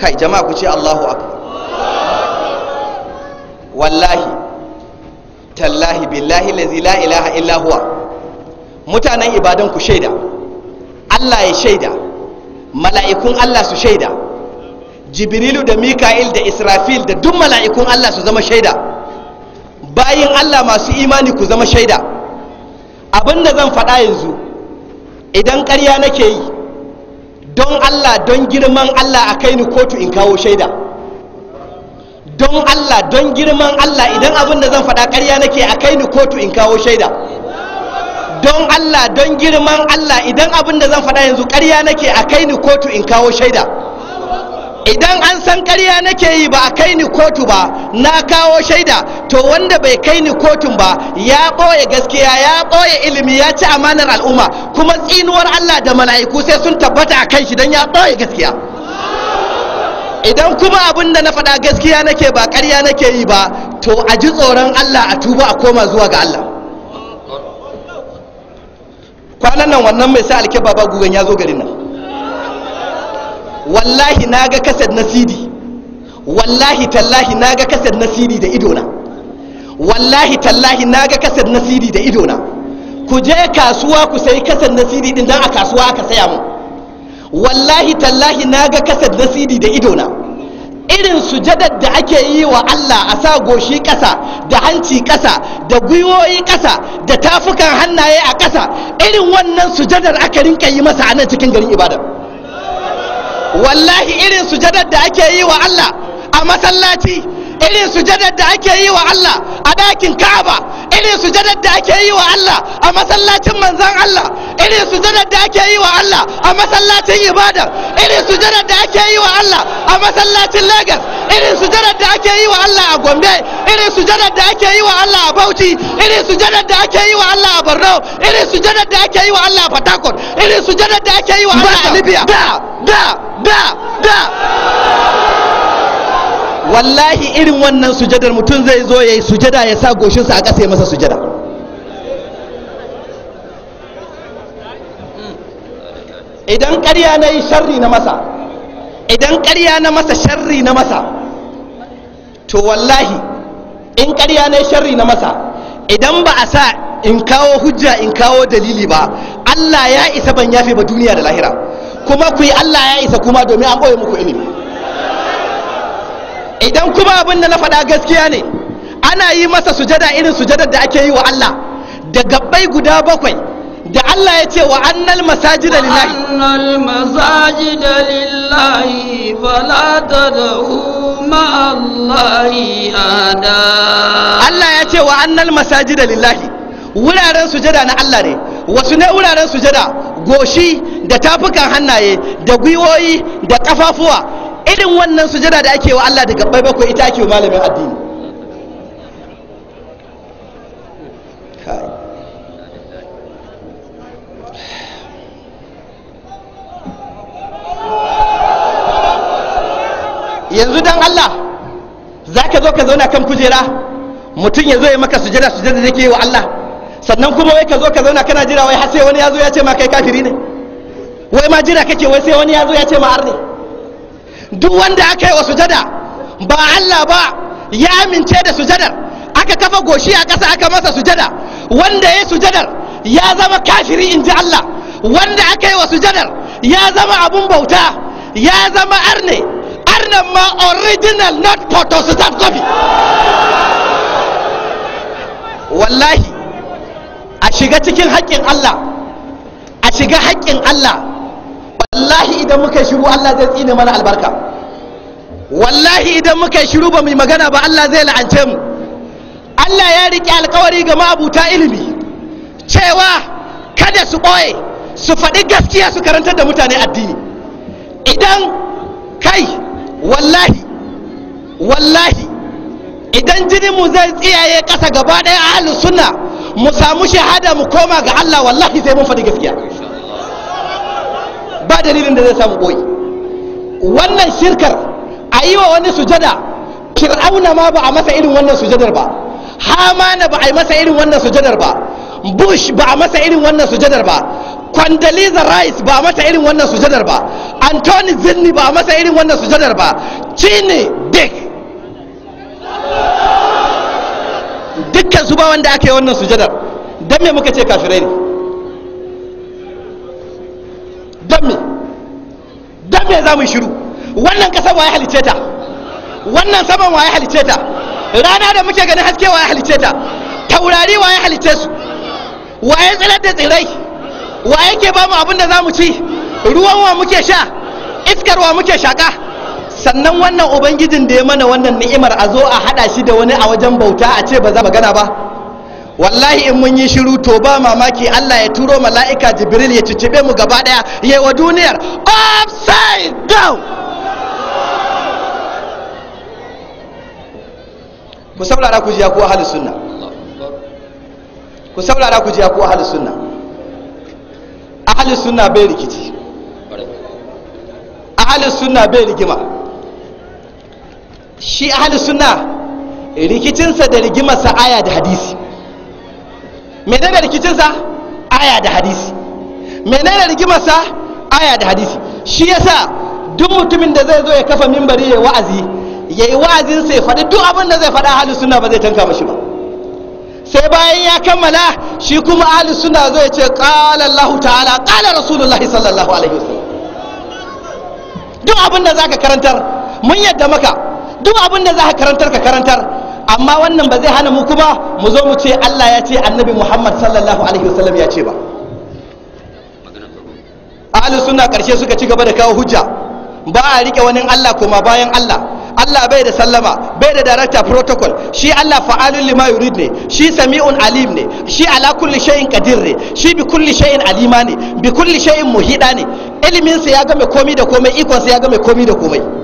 kai jama'a ku ce Allahu akbar. Wallahi tallahi billahi lazi la ilaha illa huwa. Mutanen ibadan ku shaida. Allah ya shaida. Mala'ikun Allah su shaida. Jibrilu da mika'il da israfil da duk mala'ikun Allah su zama shaida. Bayin Allah masu imani ku zama shaida. Abinda zan faɗa yanzu idan ƙarya nake yi don Allah don girman Allah a kai ni kotu in kawo shaida. Don Allah don girman Allah idan abin da zan faɗa ƙarya nake a kai ni kotu in kawo shaida. Don Allah don girman Allah idan abin da zan faɗa yanzu ƙarya nake a kai ni kotu in kawo shaida. Idan an san ƙarya nake yi ba a kai ni kotu ba na kawo shaida. To wanda bai kai ni kotun ba ya ɓoye gaskiya ya ɓoye ilimi ya ci amanar al'umma kuma tsinuwar Allah da mala'iku sai sun tabbata a kan shi don ya ɓoye gaskiya. Idan kuma abin da na faɗa gaskiya nake ba ƙarya nake yi ba to a ji tsoron Allah a tuba a koma zuwa ga Allah. Kwanan nan wannan mai sa alkiba ba gugan ya zo garin nan. Wallahi na ga ƙasar na cd wallahi tallahi na ga ƙasar na cd da idona wallahi tallahi na ga ƙasar na cd da idona. Ku je kasuwa ku sayi ƙasar na cd din dan a kasuwa aka saya mu wallahi tallahi na ga ƙasar na cd da idona. Irin sujadar da ake yi wa Allah a sa goshi ƙasa da hanci ƙasa da gwiwoyi ƙasa da tafukan hannaye a ƙasa irin wannan sujadar aka rinka yi masa a nan cikin garin ibadar wallahi irin sujadar da ake yi wa Allah a masallaci irin sujadar da ake yi wa Allah a ɗakin Ka'aba irin sujadar da ake yi wa Allah a masallacin manzan Allah irin sujadar da ake yi wa Allah a masallacin Ibadan irin sujadar da ake yi wa Allah a masallacin Lagos irin sujadar da ake yi wa Allah a Gombe irin sujadar da ake yi wa Allah a Bauchi irin sujadar da ake yi wa Allah a Borno irin sujadar da ake yi wa Allah a Port Harcourt irin sujadar da ake yi wa Allah a Libya. Da da da da. Wallahi irin wannan sujadar mutum zai zo ya yi sujada ya sa goshinsa a ƙasa ya masa sujada. Idan ƙarya na yi sharri na masa. Idan ƙarya na masa sharri na masa. To wallahi in ƙarya na yi sharri na masa. Idan ba a sa in kawo hujja in kawo dalili ba Allah ya isa ban yafe ba duniya da lahira. Kuma ku yi Allah ya isa kuma domin an ɓoye muku ilimi. Idan kuma abin da na faɗa gaskiya ne ana yi masa sujada irin sujadar da ake yi wa Allah. Da gabbai guda bakwai da Allah ya ce wa annal masajida lillahi. Annal masajida lillahi fala tad'u ma Allahi ada Allah ya ce wa annal masajida lillahi. Wuraren sujada na Allah ne. Wasu ne wuraren sujada? Goshi da tafukan hannaye da gwiwoyi da kafafuwa irin wannan sujada da ake wa Allah da gabbai bakwai ita ake wa malamin addini. Yanzu dan Allah za ka zo ka zauna kan kujera mutum ya zo ya maka sujada sujada da ke wa Allah. Sannan kuma wai ka zo ka zauna kana jira wai har sai wani ya zo ya ce ma kai kafiri ne. Wai ma jira kake wai sai wani ya zo ya ce ma arne. Duk wanda aka yi wa sujada ba Allah ba ya amince da sujadar. Aka kafa goshi a ƙasa aka masa sujada. Wanda ya sujadar ya zama kafiri in ji Allah. Wanda aka yi wa sujadar ya zama abun bauta ya zama arne. Arnan ma original not photostat copy wallahi a shiga cikin haƙƙin Allah a shiga haƙƙin Allah wallahi idan muka shiru Allah zai tsine mana albarka. Wallahi idan muka shiru ba mu magana ba Allah zai la'ance mu. Allah ya riƙe alkawari ga ma'abuta ilimi cewa kada su ɓoye su faɗi gaskiya su karantar da mutane addini. Idan kai wallahi wallahi idan jinin mu zai tsiyaye ƙasa gaba ɗaya a sunna mu samu shahada mu koma ga Allah wallahi sai mun faɗi gaskiya. Ba dalilin da zai samu ɓoye wannan shirkar a yi wa wani sujada fir'auna ma ba a masa irin wannan sujadar ba. Hamana ba a yi masa irin wannan sujadar ba. Bush ba a masa irin wannan sujadar ba. Condoleezza Rice ba a mata irin wannan sujadar ba. Antoni zinni ba a masa irin wannan sujadar ba. Cini dik dukkan su ba wanda aka yi wannan sujadar. Don me muka ce kafirai ne? Me za mu shiru. Wannan ƙasar waye halice ta? Wannan saman waye halice ta? Rana da muke ganin haske waye halice ta? Taurari waye halice su? Waye tsirar da tsirai waye ke ba mu abin da za mu ci? Ruwan wa muke sha? Iskar wa muke shaka sannan wannan ubangijin da ya mana wannan ni'imar a zo a hada shi da wani a wajen bauta a ce ba za magana ba. Wallahi in mun yi shiru to ba mamaki Allah ya turo mala'ika jibril ya cicibe mu gaba ɗaya ya wa duniyar upside down. Ku saurara ku ji ya ku ahlus sunna. Ku saurara ku ji ya ku ahlus sunna. Ahlus sunna bai rikici. Ahlus sunna bai rigima. Shi ahlus sunna rikicinsa da rigimarsa aya da hadisi. Menene rikicinsa? Aya da hadisi. Menene rigimarsa? Aya da hadisi. Shi yasa duk mutumin da zai zo ya kafa mimbari ya wa'azi ya yi wa'azinsa ya faɗi duk abin da zai faɗa ahlus sunna ba zai tanka mashi ba. Sai bayan ya kammala shi kuma ahlus sunna zo ya ce qala Allah ta'ala qala rasulullahi sallallahu alaihi wasallam. Duk abin da zaka karantar mun yadda maka. Duk abin da zaka karantar ka karantar. Amma wannan ba zai hana mu kuma mu zo mu ce Allah ya ce annabi Muhammad sallallahu alaihi wasallam ya ce ba. Ahlus sunna ƙarshe suka ci gaba da kawo hujja. Ba a riƙe wani Allah kuma bayan Allah. Allah bai da sallama bai da director protocol. Shi Allah fa'alun lima yurid ne shi sami'un alim ne shi ala kulli shay'in qadir ne shi bi kulli shay'in alima ne bi kulli shay'in muhida ne. Ilimin sa ya game komai da komai ikon sa ya game komai da komai.